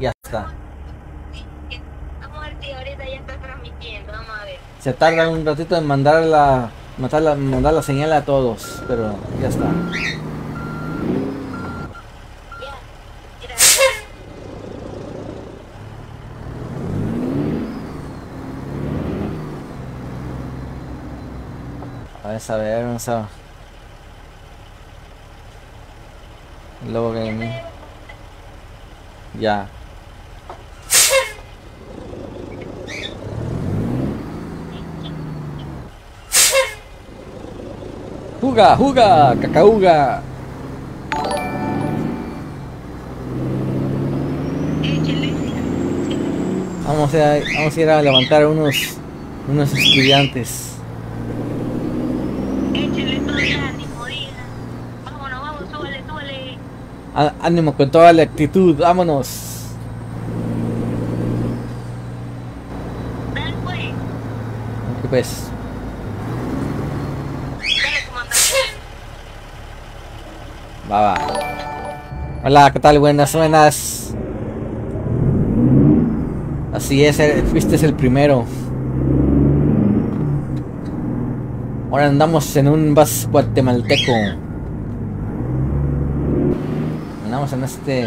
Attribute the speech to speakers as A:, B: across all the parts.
A: Ya está.
B: Vamos ahorita ya está transmitiendo. Vamos a ver.
A: Se tarda un ratito en mandar la, mandar la, mandar la señal a todos, pero ya está.
B: Gracias.
A: A ver, vamos a... Luego gaming. Ya. Juga, juga, cacauga. Vamos a, vamos a ir a levantar unos, unos estudiantes.
B: Ánimo,
A: con toda la actitud, vámonos.
B: Dale, pues.
A: ¿Qué pues?
B: Dale, comandante.
A: Va, va. Hola, ¿qué tal? Buenas, buenas. Así es, eh, fuiste el primero. Ahora andamos en un bus guatemalteco. Andamos en este...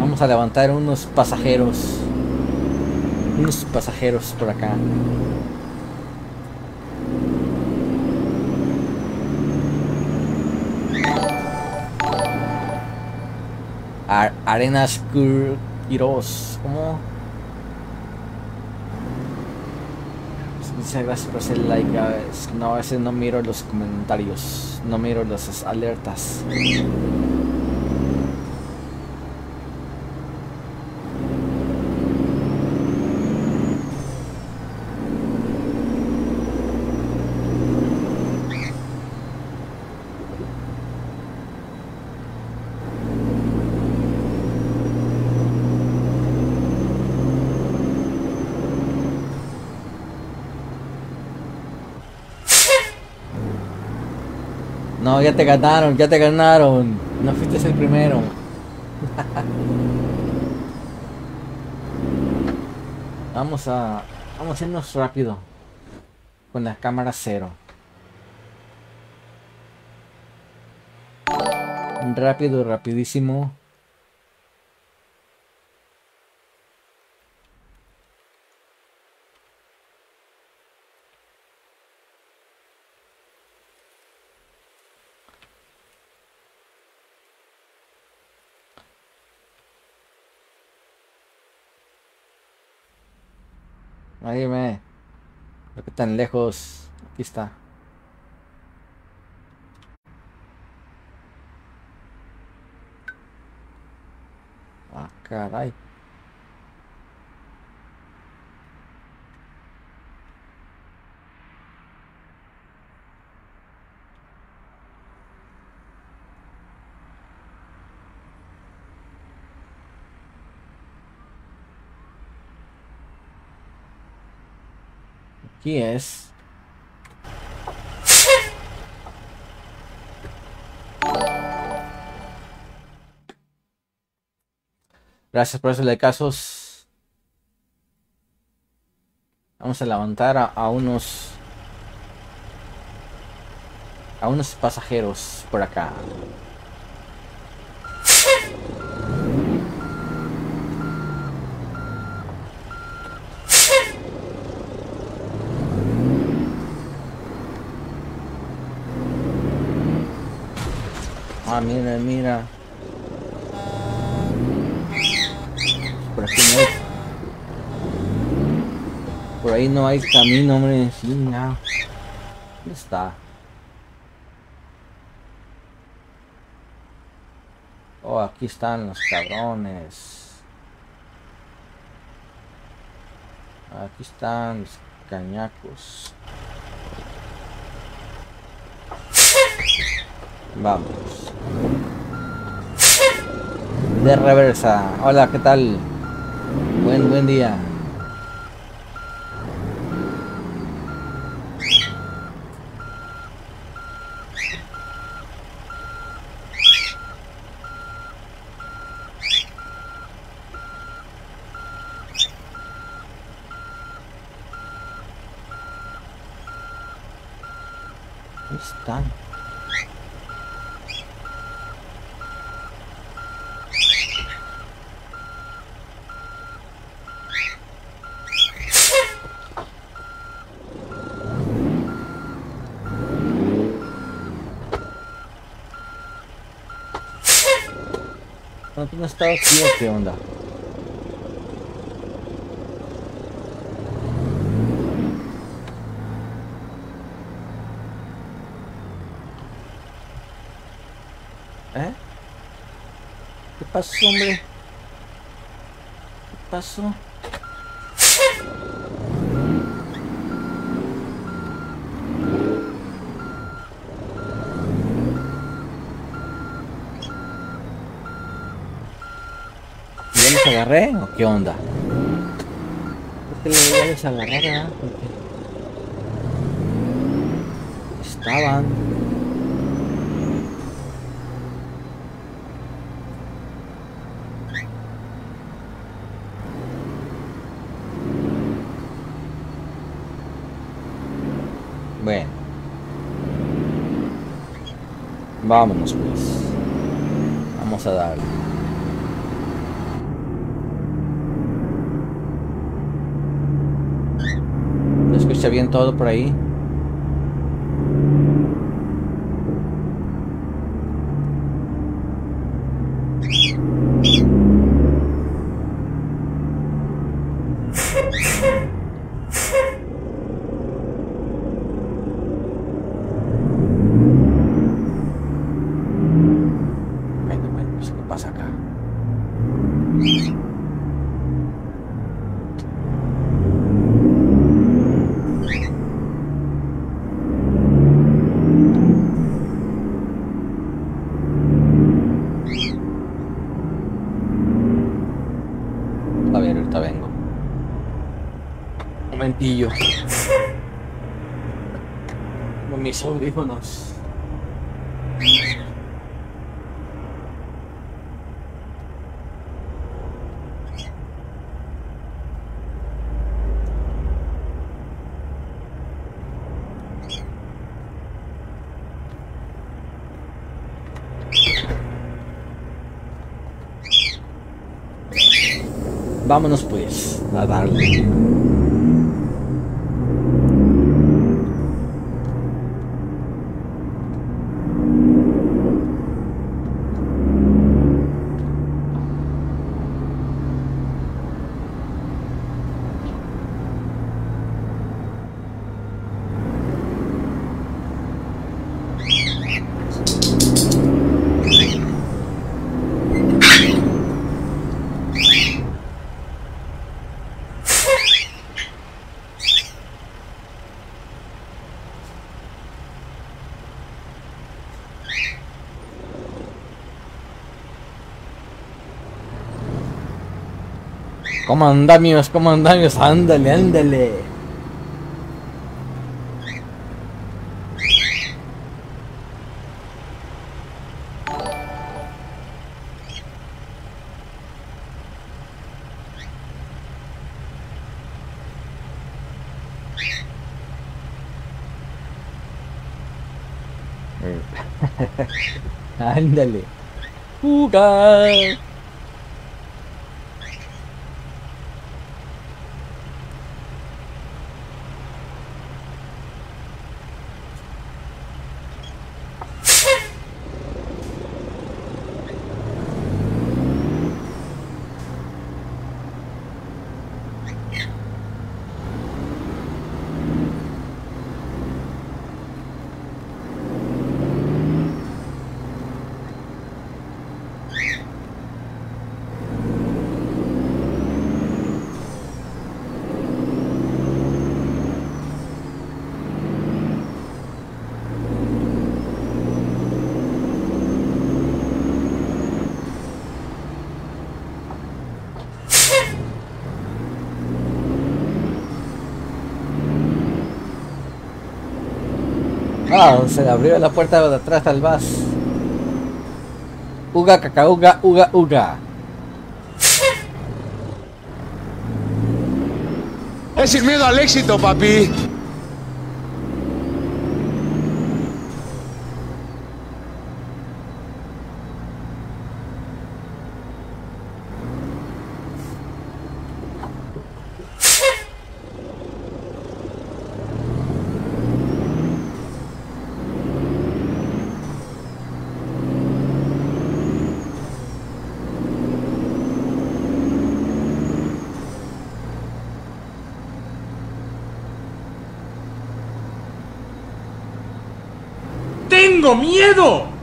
A: Vamos a levantar unos pasajeros. Unos pasajeros por acá. Arenas Quiroz. ¿Cómo? Dice gracias por hacer like. No, a veces no miro los comentarios. No miro las alertas. Ya te ganaron, ya te ganaron. No fuiste el primero. vamos a. Vamos a irnos rápido. Con la cámara cero. Rápido, rapidísimo. Ahí me. ¿Por qué tan lejos? Aquí está. Ah, caray. Aquí es. Gracias por hacerle casos. Vamos a levantar a, a unos a unos pasajeros por acá. Ah, mira, mira. Por aquí no hay. Por ahí no hay camino, hombre. Sí, no. ¿Dónde está? Oh, aquí están los cabrones. Aquí están los cañacos. Vamos. De reversa. Hola, ¿qué tal? Buen buen día. Ahí están. No, tú no estabas aquí o qué onda. ¿Eh? ¿Qué pasó, hombre? ¿Qué pasó? ¿Ya los agarré o qué onda? ¿Por qué ya los agarré, verdad? Porque Estaban. Bueno. Vámonos pues. Vamos a darle. ¿Se bien todo por ahí? Bueno, bueno, pues ¿qué pasa acá? A ver, ahorita vengo. Momentillo. Con mis audífonos. Vámonos pues a darle. ¿Cómo andamios? ¿Cómo andamios? Ándale, ándale. Ándale. Se le abrió la puerta de atrás al bus. Uga, caca, uga, uga, uga.
C: Es sin miedo al éxito, papi. Tengo miedo!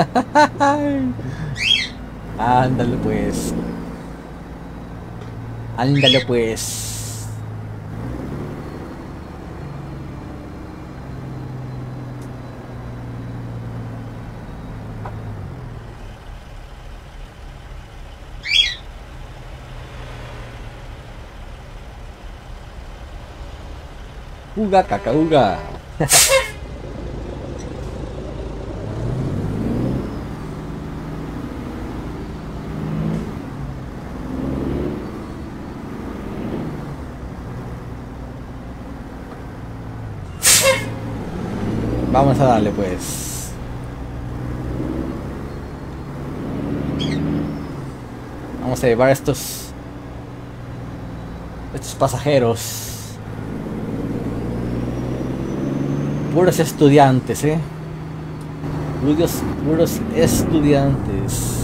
A: Ándale pues. Ándale pues. Uga caca uga. Vamos a darle pues. Vamos a llevar estos estos pasajeros. Puros estudiantes, eh. Puros, puros estudiantes.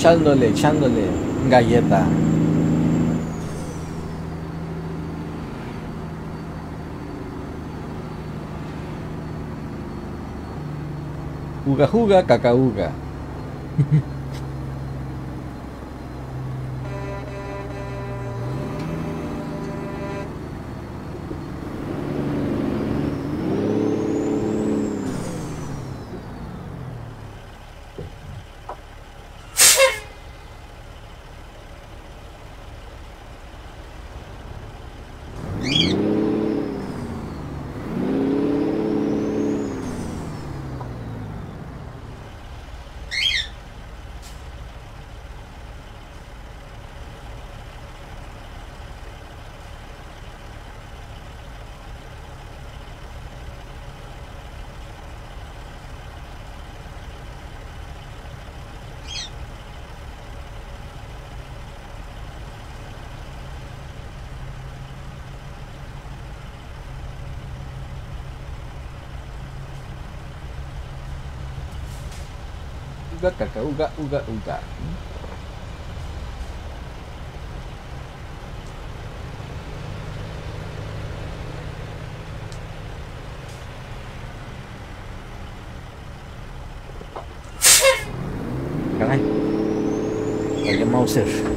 A: Echándole, echándole galleta. Juga juga kakauga. Uga kakak uga uga uga. Caray. Oye Mauser.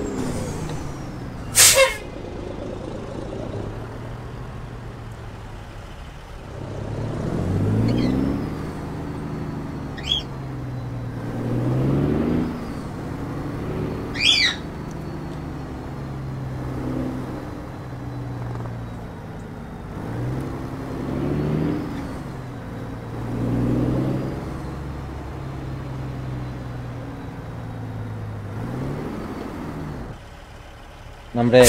A: No, hombre.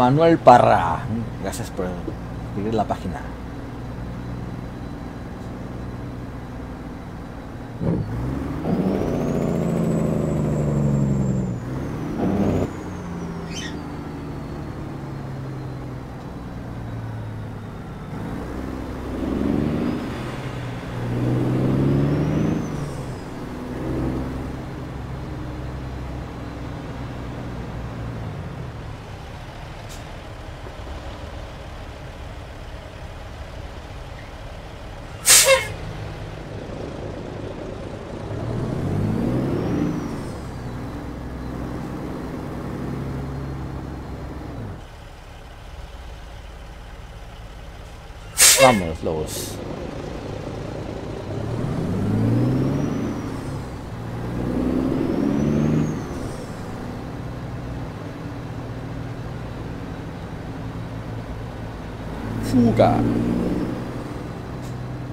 A: Manuel Parra. Gracias por seguir la página. Vamos, lobos. Fuga.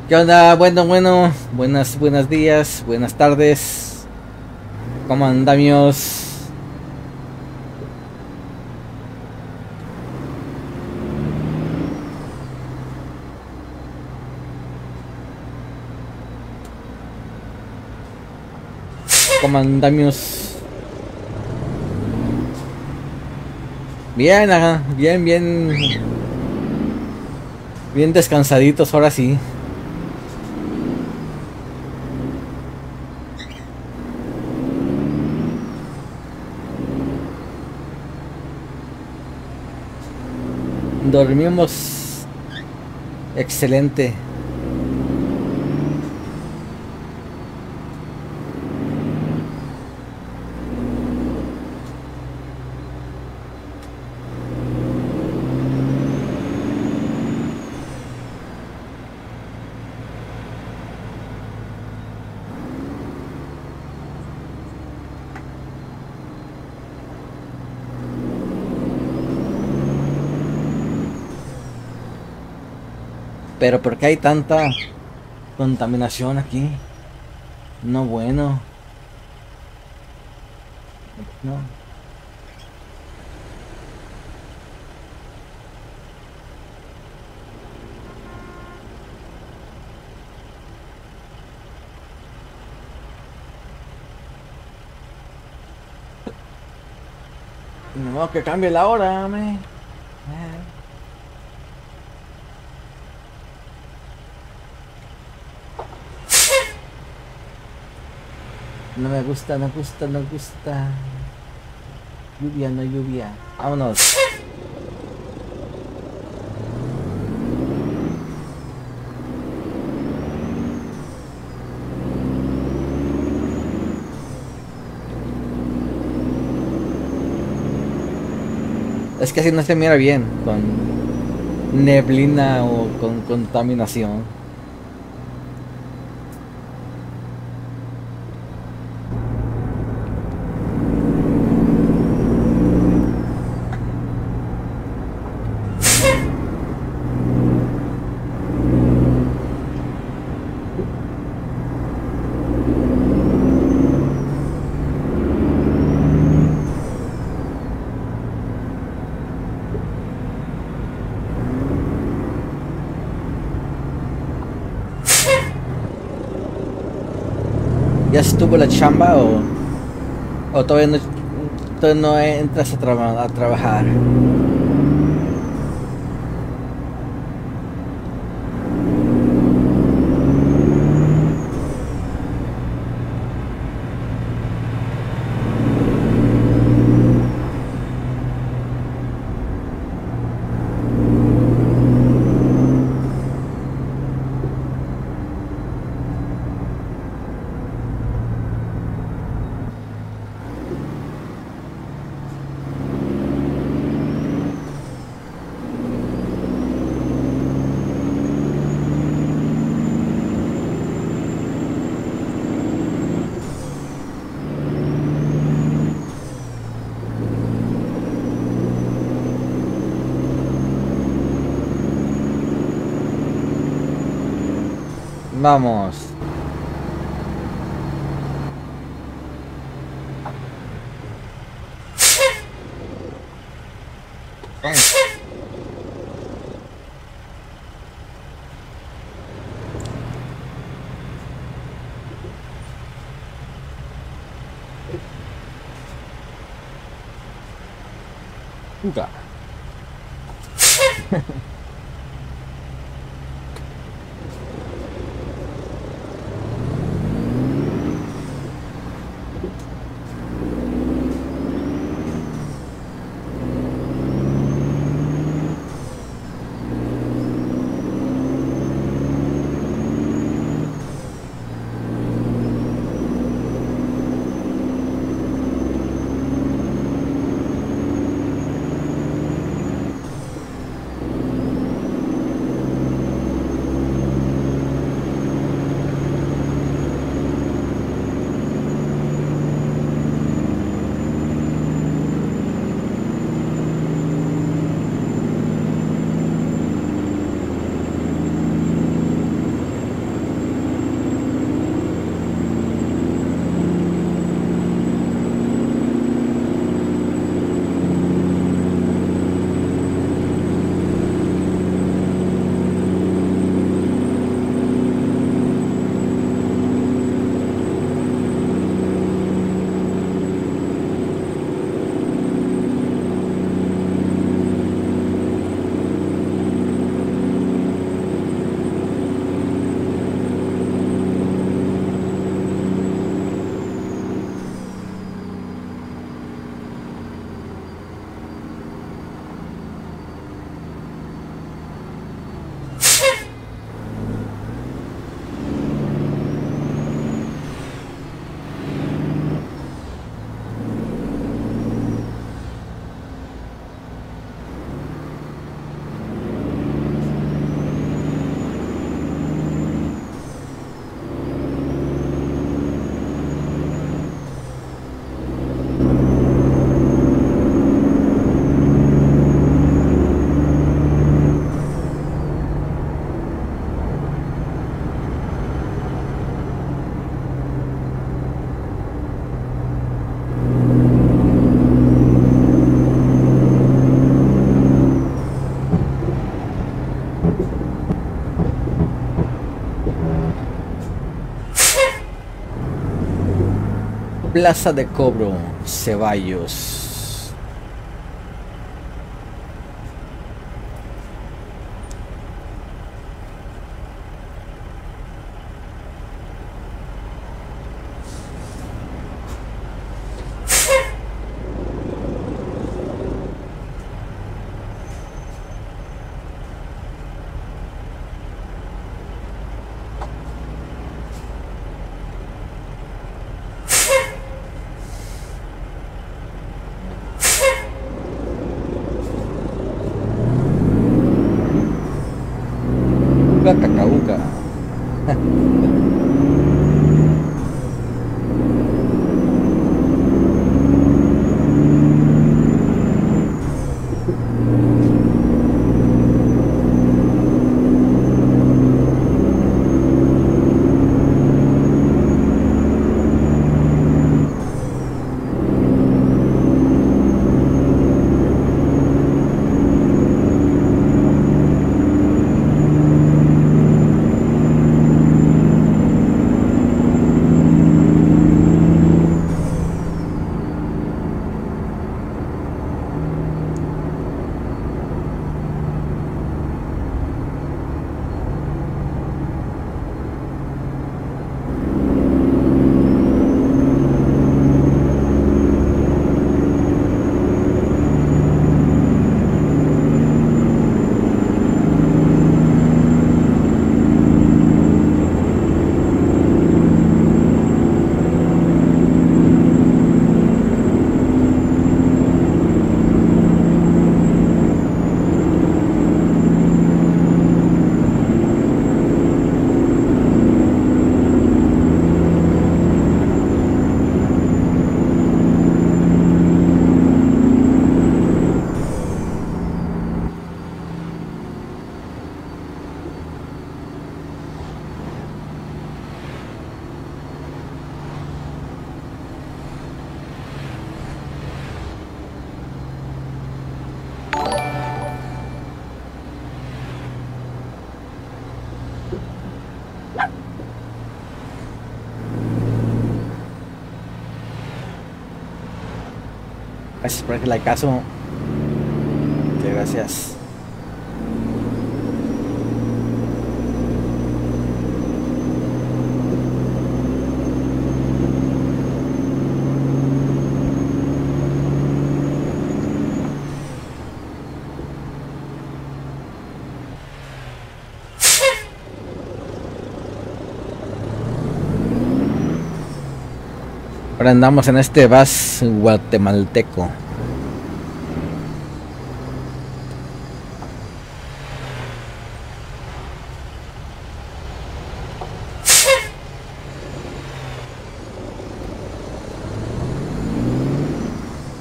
A: ¿Qué onda? Bueno, bueno, buenas, buenos días, buenas tardes. ¿Cómo andamos? ¿Cómo andamos? Bien, bien, bien. Bien descansaditos, ahora sí. Dormimos excelente. Pero ¿por qué hay tanta contaminación aquí? No bueno. No. Que cambie la hora, me. No me gusta, no gusta, no gusta. Lluvia, no lluvia. Vámonos. Es que así no se mira bien con neblina o con contaminación. ¿Ya estuvo la chamba o, o todavía, no, todavía no entras a, traba- a trabajar? Vamos. Plaza de Cobro, Ceballos. Gracias por el caso. Muchas gracias. Andamos en este bus guatemalteco.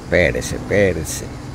A: Espérese, espérese.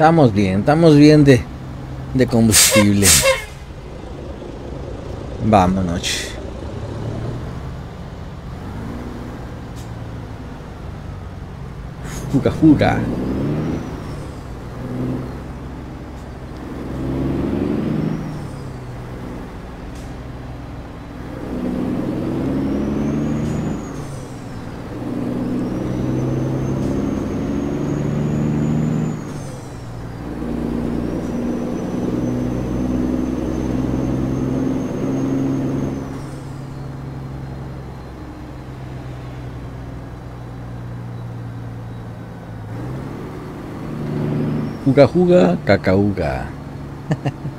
A: Estamos bien, estamos bien de, de combustible. Vámonos. Fuga, fuga. Juga Juga Kakauga.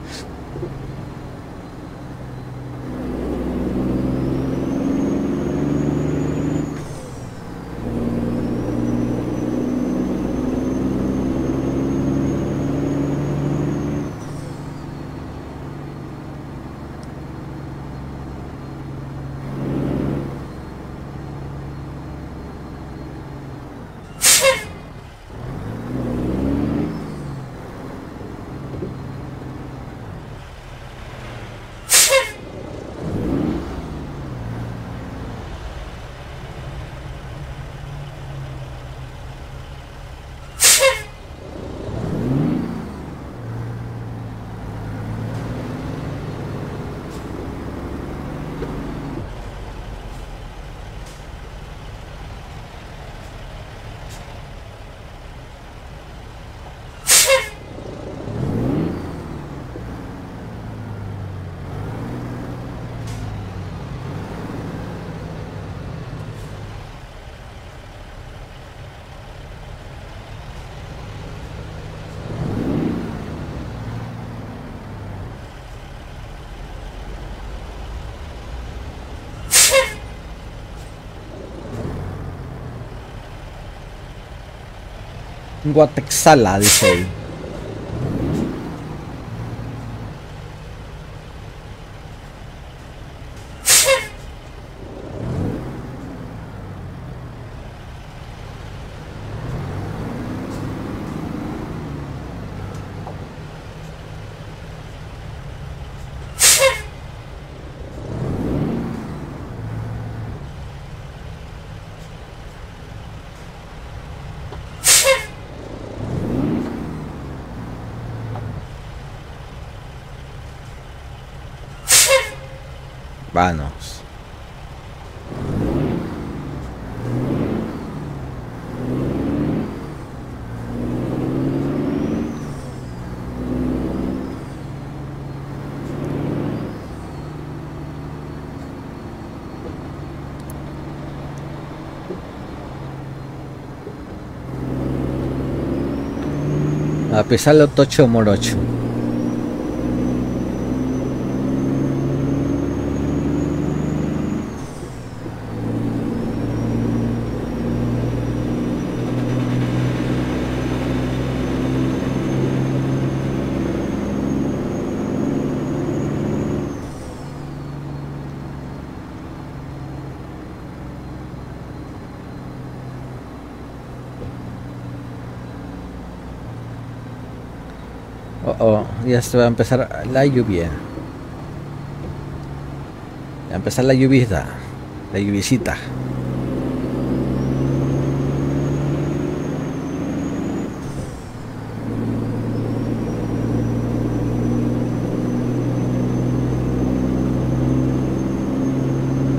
A: Guatexala, dice ahí. Vanos. A pesar lo tocho morocho. Oh, oh, se va a empezar la lluvia. A empezar la lluvia. La lluvisita.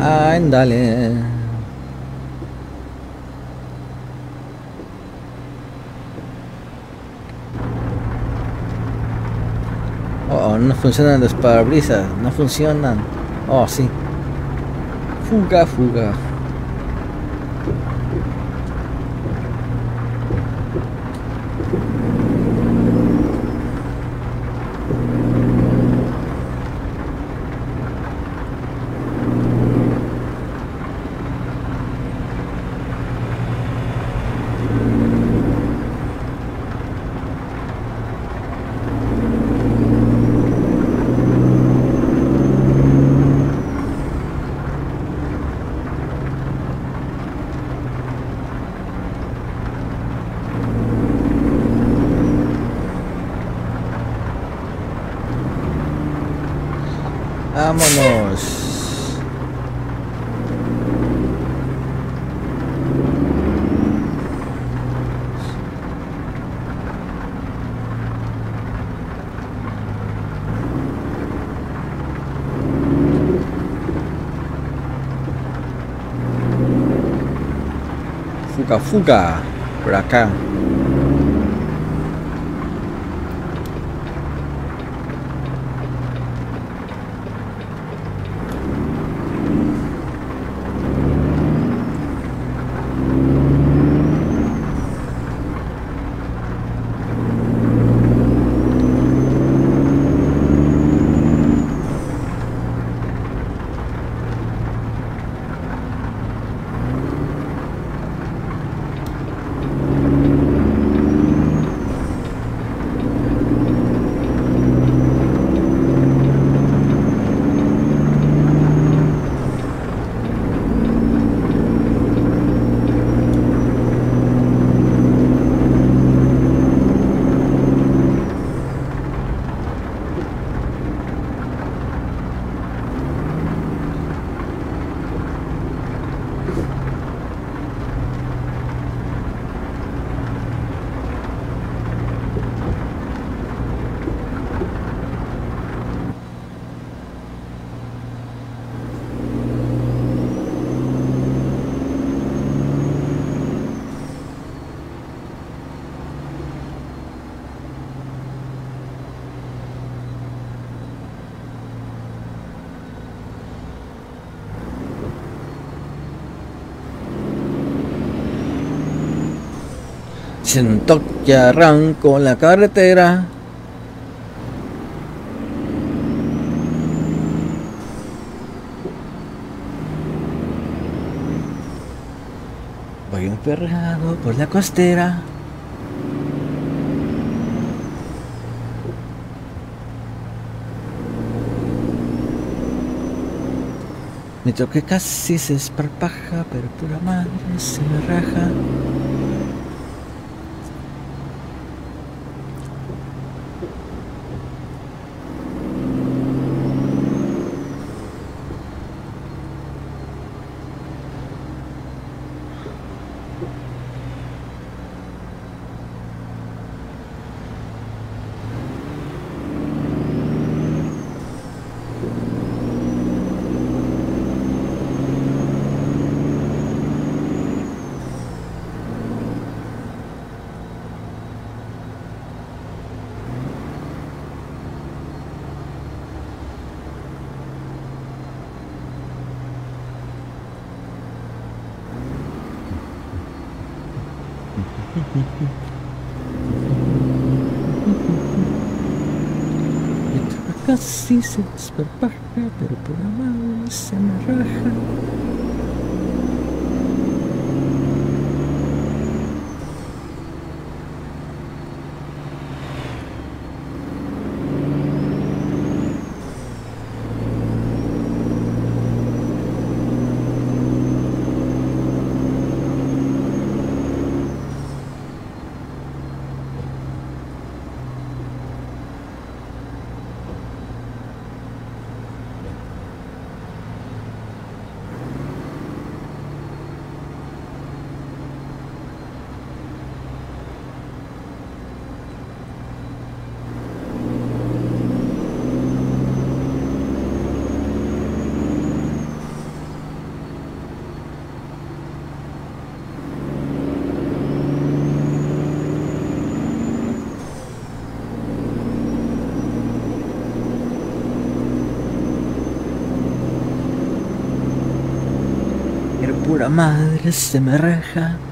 A: Ándale. Oh, no funcionan los parabrisas, no funcionan. Oh, sí. Fuga, fuga. Vámonos. Fuga, fuga. Que arranco la carretera. Voy emperrado por la costera. Mi toque casi se esparpaja, pero pura madre se me raja. Casi se desparpaja, pero por la mano se me raja. Madre se me raja.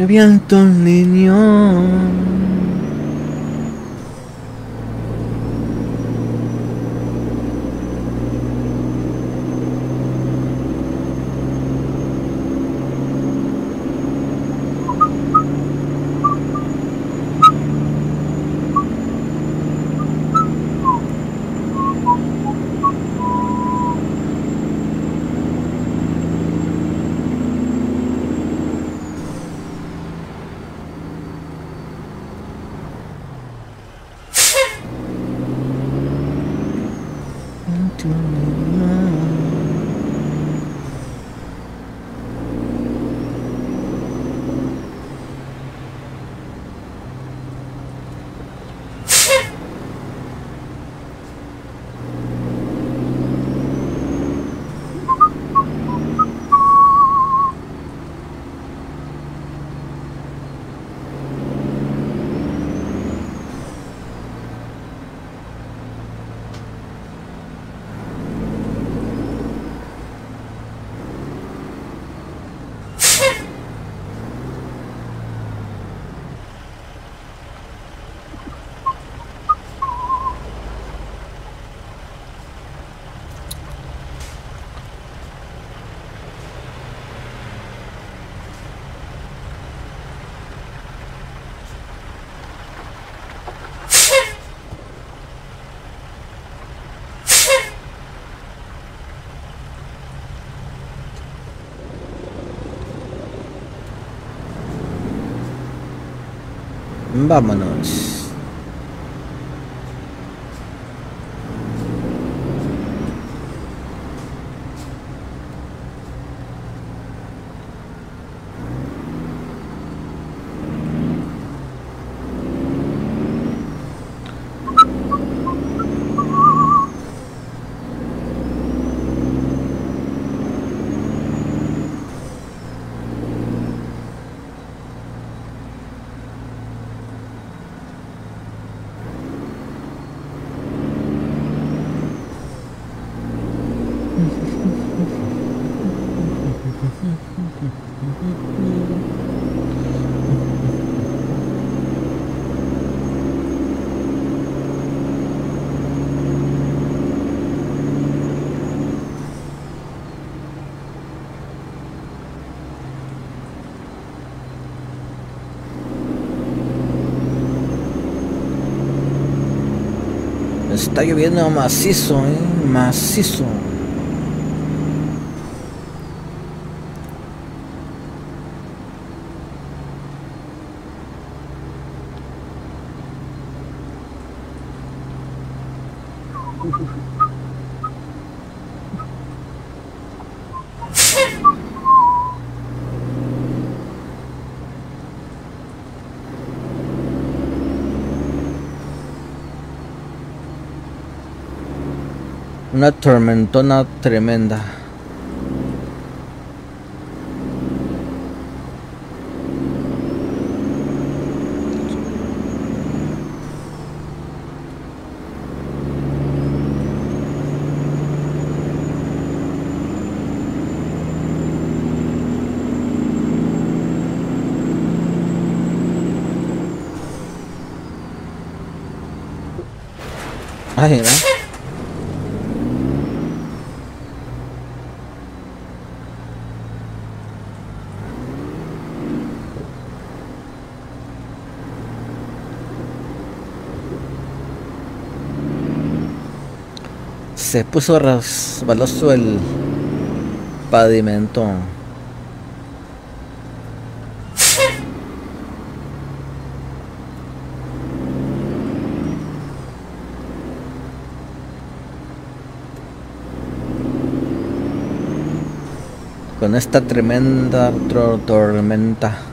A: Me viento niño. to Vámonos. Está lloviendo macizo, ¿eh? Macizo. Una tormentona tremenda. Ay. Se puso resbaloso el pavimento. Con esta tremenda tormenta.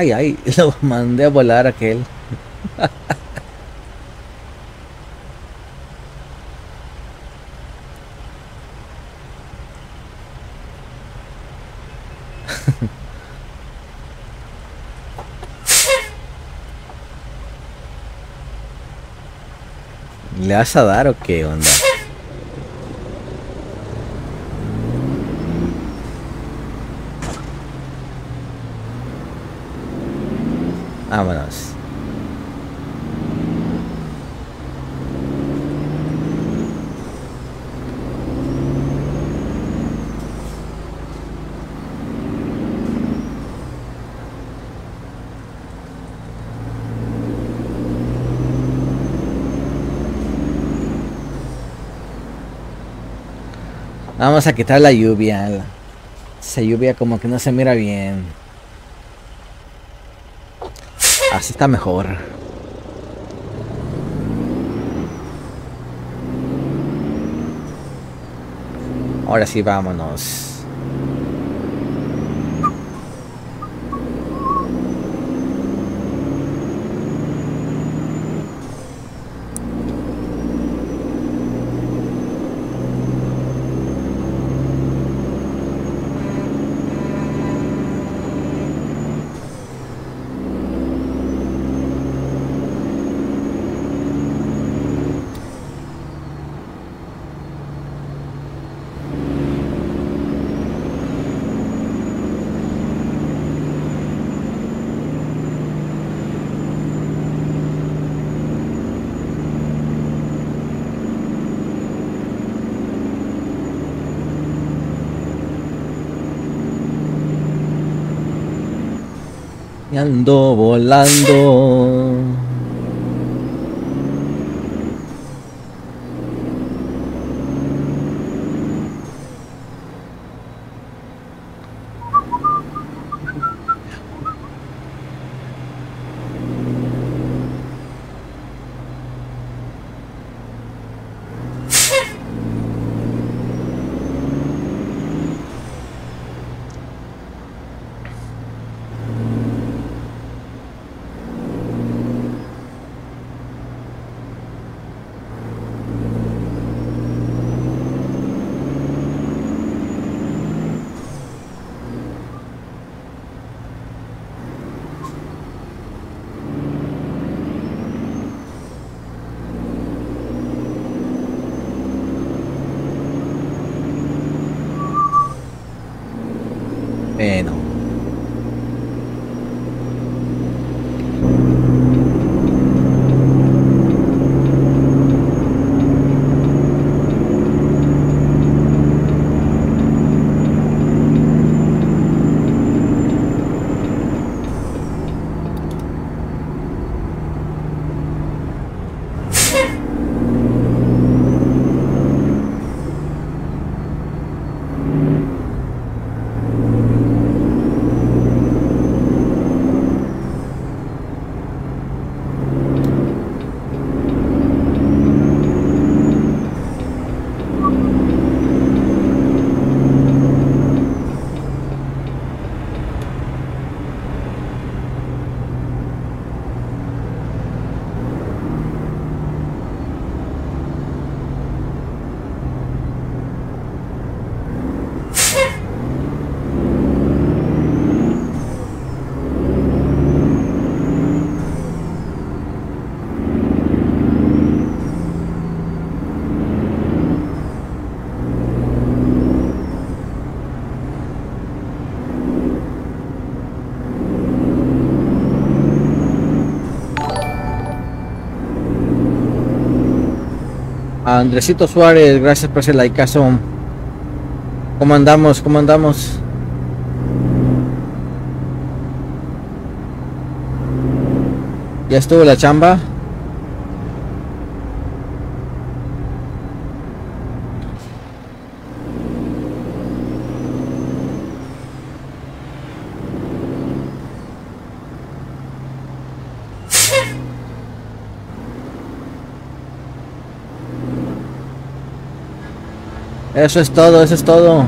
A: Ay, ay, lo mandé a volar aquel. ¿Le vas a dar o qué onda? Vámonos. Vamos a quitar la lluvia. Esa lluvia como que no se mira bien. Así está mejor. Ahora sí, vámonos. Y ando volando. Andresito Suárez, gracias por ese likeazo. ¿Cómo andamos? ¿Cómo andamos? ¿Ya estuvo la chamba? Eso es todo, eso es todo.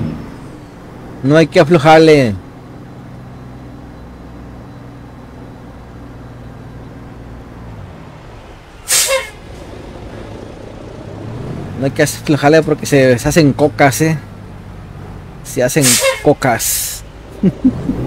A: No hay que aflojarle. No hay que aflojarle porque se, hacen cocas, eh. Se hacen cocas.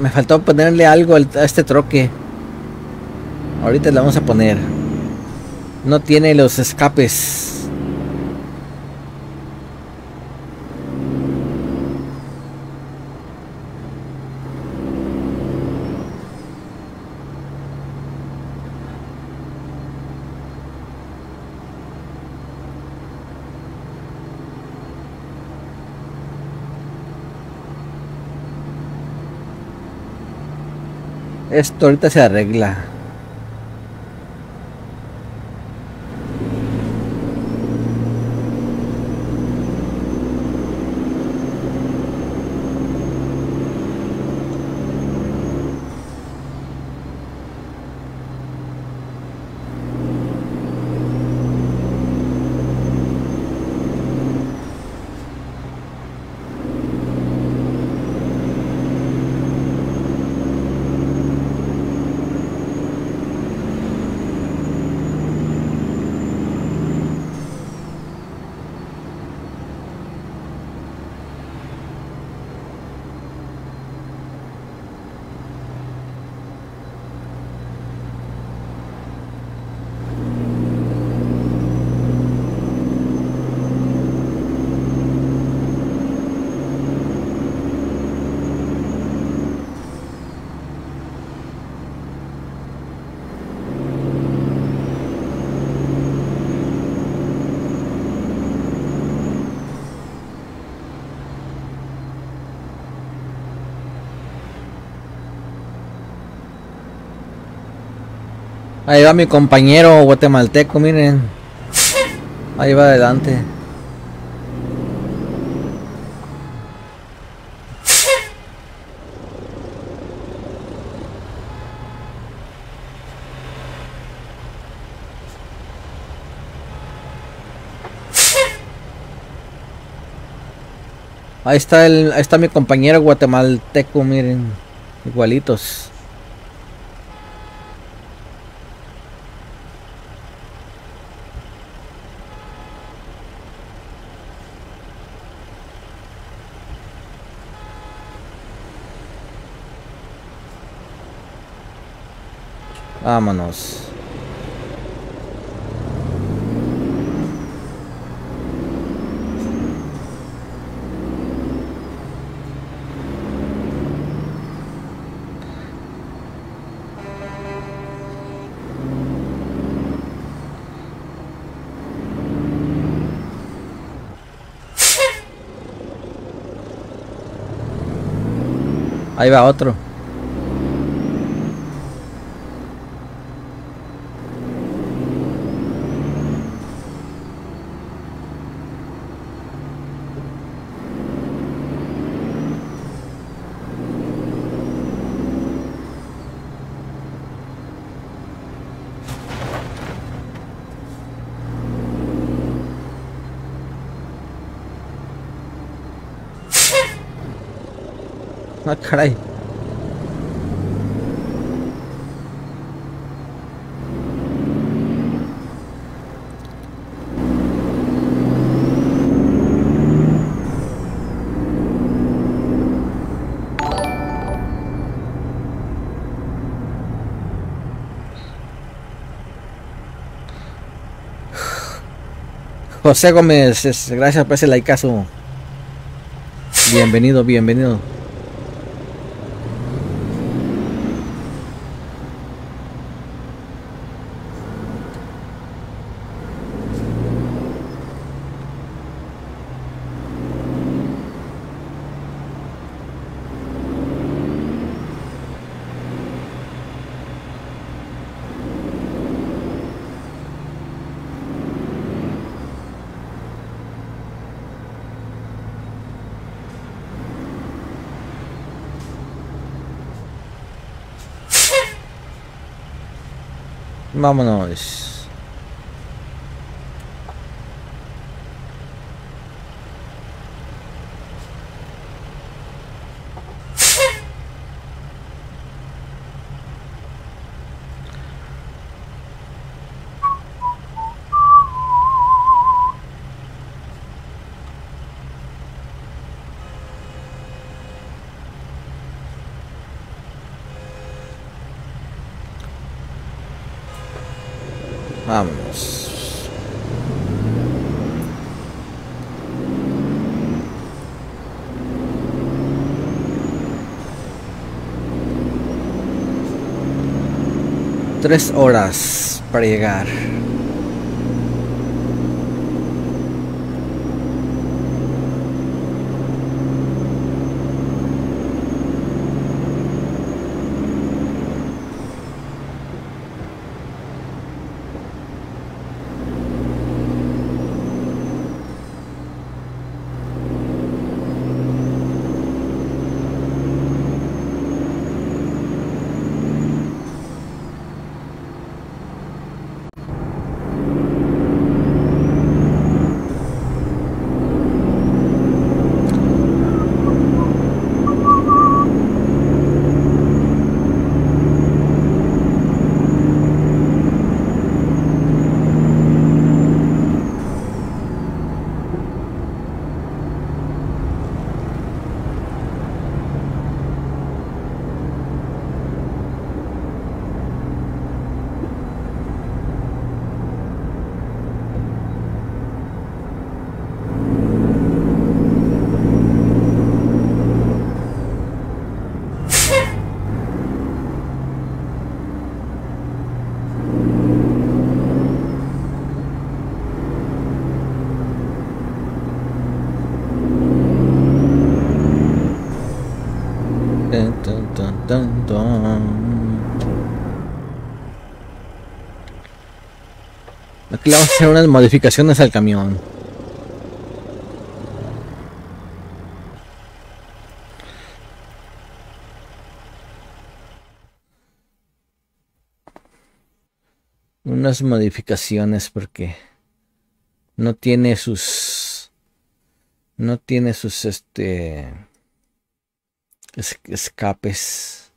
A: me faltó ponerle algo al- a este troque. Ahorita le vamos a poner. No tiene los escapes. Esto ahorita se arregla. Ahí va mi compañero guatemalteco, miren. Ahí va adelante. Ahí está el, ahí está mi compañero guatemalteco, miren, igualitos. Vámonos. Ahí va otro. José Gómez, gracias por ese likeazo. Bienvenido, bienvenido. Vámonos. Vámonos. Tres horas para llegar. Vamos a hacer unas modificaciones al camión. Unas modificaciones porque no tiene sus no tiene sus este es- escapes